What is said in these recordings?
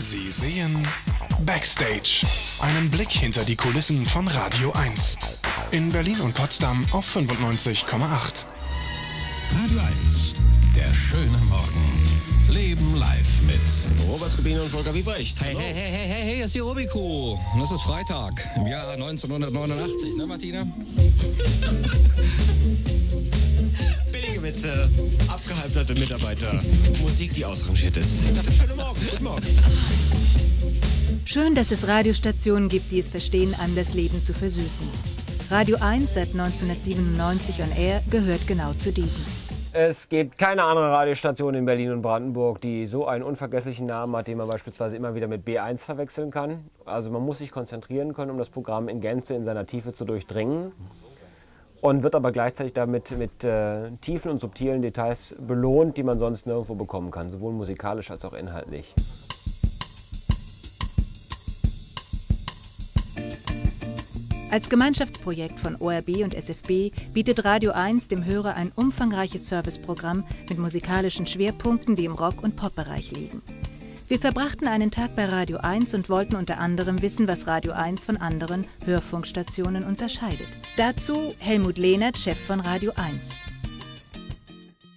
Sie sehen Backstage. Einen Blick hinter die Kulissen von Radio 1. In Berlin und Potsdam auf 95,8. Radio 1, der schöne Morgen. Leben live mit Robert Skubine und Volker Wiebrecht. Hey, hey, hey, hey, hey, hey, ist die Robico. Und das ist Freitag im Jahr 1989, ne Martina? Billige Witze, abgehalfterte Mitarbeiter, Musik, die ausrangiert ist. Schönen Morgen, guten Morgen. Schön, dass es Radiostationen gibt, die es verstehen, einem das Leben zu versüßen. Radio 1 seit 1997 on Air gehört genau zu diesen. Es gibt keine andere Radiostation in Berlin und Brandenburg, die so einen unvergesslichen Namen hat, den man beispielsweise immer wieder mit B1 verwechseln kann. Also man muss sich konzentrieren können, um das Programm in Gänze in seiner Tiefe zu durchdringen und wird aber gleichzeitig damit mit äh, tiefen und subtilen Details belohnt, die man sonst nirgendwo bekommen kann, sowohl musikalisch als auch inhaltlich. Als Gemeinschaftsprojekt von ORB und SFB bietet Radio 1 dem Hörer ein umfangreiches Serviceprogramm mit musikalischen Schwerpunkten, die im Rock- und Pop-Bereich liegen. Wir verbrachten einen Tag bei Radio 1 und wollten unter anderem wissen, was Radio 1 von anderen Hörfunkstationen unterscheidet. Dazu Helmut Lehnert, Chef von Radio 1.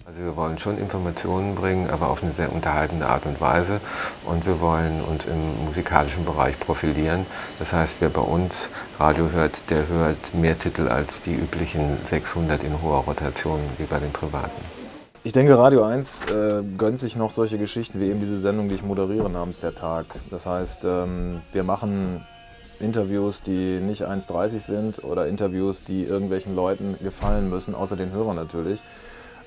Also wir wollen schon Informationen bringen, aber auf eine sehr unterhaltende Art und Weise. Und wir wollen uns im musikalischen Bereich profilieren. Das heißt, wer bei uns Radio hört, der hört mehr Titel als die üblichen 600 in hoher Rotation wie bei den Privaten. Ich denke, Radio 1 äh, gönnt sich noch solche Geschichten wie eben diese Sendung, die ich moderiere namens Der Tag. Das heißt, ähm, wir machen Interviews, die nicht 1,30 sind oder Interviews, die irgendwelchen Leuten gefallen müssen, außer den Hörern natürlich.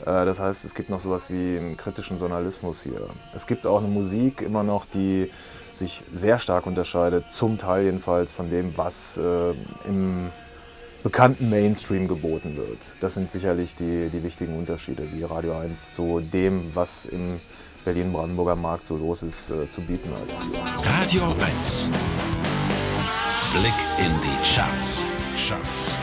Äh, das heißt, es gibt noch sowas wie einen kritischen Journalismus hier. Es gibt auch eine Musik immer noch, die sich sehr stark unterscheidet, zum Teil jedenfalls von dem, was äh, im bekannten Mainstream geboten wird. Das sind sicherlich die, die wichtigen Unterschiede, wie Radio 1 zu dem, was im Berlin-Brandenburger Markt so los ist, äh, zu bieten hat. Radio 1. Blick in die Charts. Charts.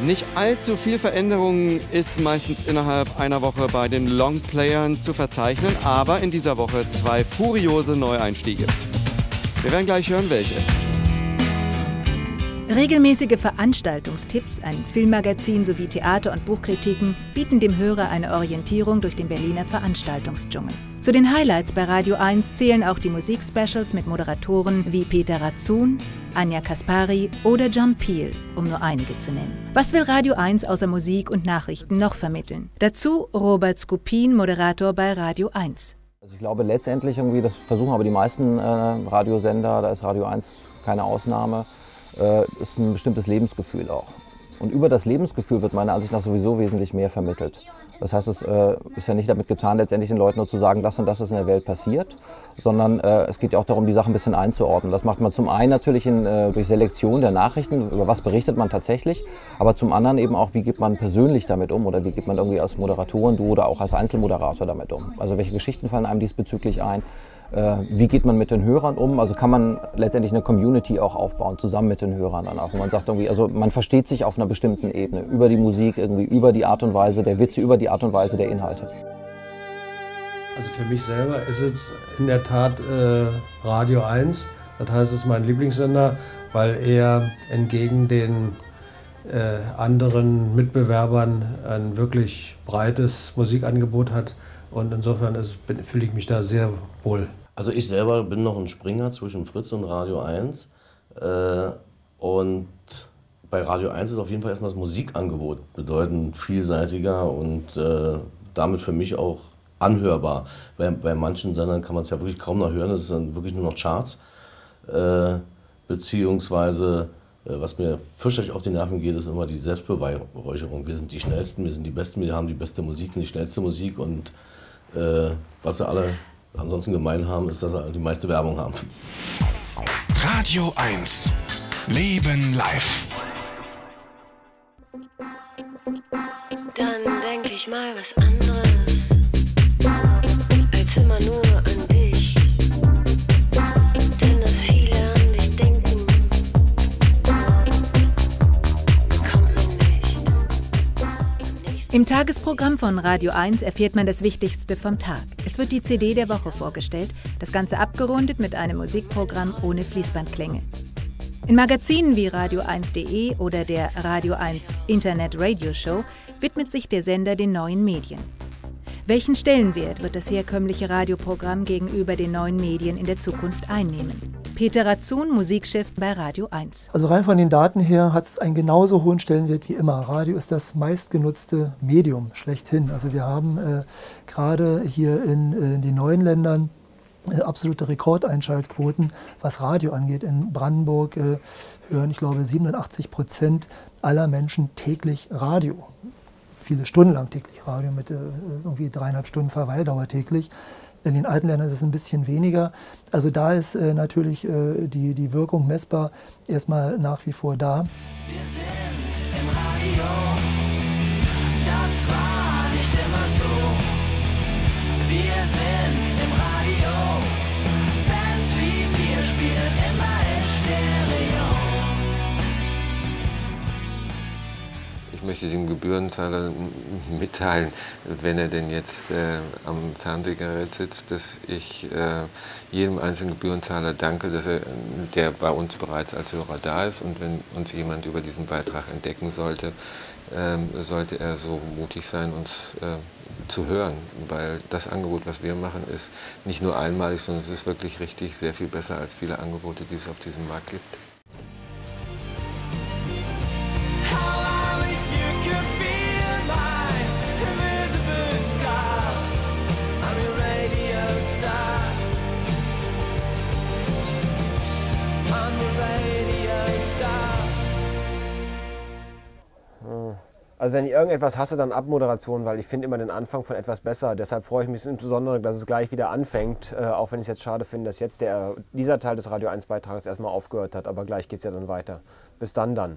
Nicht allzu viel Veränderung ist meistens innerhalb einer Woche bei den Longplayern zu verzeichnen, aber in dieser Woche zwei furiose Neueinstiege. Wir werden gleich hören, welche. Regelmäßige Veranstaltungstipps, ein Filmmagazin sowie Theater- und Buchkritiken bieten dem Hörer eine Orientierung durch den Berliner Veranstaltungsdschungel. Zu den Highlights bei Radio 1 zählen auch die Musikspecials mit Moderatoren wie Peter Razun, Anja Kaspari oder John Peel, um nur einige zu nennen. Was will Radio 1 außer Musik und Nachrichten noch vermitteln? Dazu Robert Skupin, Moderator bei Radio 1. Also ich glaube letztendlich irgendwie, das versuchen aber die meisten äh, Radiosender, da ist Radio 1 keine Ausnahme, äh, ist ein bestimmtes Lebensgefühl auch. Und über das Lebensgefühl wird meiner Ansicht nach sowieso wesentlich mehr vermittelt. Das heißt, es äh, ist ja nicht damit getan, letztendlich den Leuten nur zu sagen, das und das ist in der Welt passiert, sondern äh, es geht ja auch darum, die Sachen ein bisschen einzuordnen. Das macht man zum einen natürlich in, äh, durch Selektion der Nachrichten, über was berichtet man tatsächlich, aber zum anderen eben auch, wie geht man persönlich damit um oder wie geht man irgendwie als Moderatoren, du oder auch als Einzelmoderator damit um. Also welche Geschichten fallen einem diesbezüglich ein? Äh, wie geht man mit den Hörern um? Also kann man letztendlich eine Community auch aufbauen, zusammen mit den Hörern dann auch. Und man sagt irgendwie, also man versteht sich auf einer bestimmten Ebene, über die Musik, irgendwie über die Art und Weise der Witze, über die Art und Weise der Inhalte. Also für mich selber ist es in der Tat äh, Radio 1. Das heißt, es ist mein Lieblingssender, weil er entgegen den äh, anderen Mitbewerbern ein wirklich breites Musikangebot hat. Und insofern fühle ich mich da sehr wohl. Also ich selber bin noch ein Springer zwischen Fritz und Radio 1. Äh, und bei Radio 1 ist auf jeden Fall erstmal das Musikangebot bedeutend vielseitiger und äh, damit für mich auch anhörbar. Bei, bei manchen Sendern kann man es ja wirklich kaum noch hören, das ist dann wirklich nur noch Charts. Äh, beziehungsweise, äh, was mir fürchterlich auf die Nerven geht, ist immer die Selbstbeweihräucherung. Wir sind die Schnellsten, wir sind die Besten, wir haben die beste Musik, die schnellste Musik und äh, was sie alle ansonsten gemein haben, ist, dass sie die meiste Werbung haben. Radio 1. Leben live. Dann denke ich mal was anderes als immer nur an dich. Denn dass viele an dich denken, kommt mir nicht. Im Tagesprogramm von Radio 1 erfährt man das Wichtigste vom Tag. Es wird die CD der Woche vorgestellt, das Ganze abgerundet mit einem Musikprogramm ohne Fließbandklänge. In Magazinen wie radio1.de oder der Radio 1 Internet Radio Show widmet sich der Sender den neuen Medien. Welchen Stellenwert wird das herkömmliche Radioprogramm gegenüber den neuen Medien in der Zukunft einnehmen? Peter Razun, Musikchef bei Radio 1. Also rein von den Daten her hat es einen genauso hohen Stellenwert wie immer. Radio ist das meistgenutzte Medium schlechthin. Also wir haben äh, gerade hier in, äh, in, den neuen Ländern äh, absolute Rekordeinschaltquoten, was Radio angeht. In Brandenburg äh, hören, ich glaube, 87 Prozent aller Menschen täglich Radio viele Stunden lang täglich Radio mit äh, irgendwie dreieinhalb Stunden Verweildauer täglich. In den alten Ländern ist es ein bisschen weniger. Also da ist äh, natürlich äh, die, die Wirkung messbar erstmal nach wie vor da. Ich dem Gebührenzahler mitteilen, wenn er denn jetzt äh, am Fernsehgerät sitzt, dass ich äh, jedem einzelnen Gebührenzahler danke, dass er, der bei uns bereits als Hörer da ist. Und wenn uns jemand über diesen Beitrag entdecken sollte, äh, sollte er so mutig sein, uns äh, zu hören. Weil das Angebot, was wir machen, ist nicht nur einmalig, sondern es ist wirklich richtig sehr viel besser als viele Angebote, die es auf diesem Markt gibt. Also wenn ich irgendetwas hasse, dann Abmoderation, weil ich finde immer den Anfang von etwas besser. Deshalb freue ich mich insbesondere, dass es gleich wieder anfängt, äh, auch wenn ich es jetzt schade finde, dass jetzt der, dieser Teil des Radio 1 Beitrags erstmal aufgehört hat. Aber gleich geht es ja dann weiter. Bis dann dann.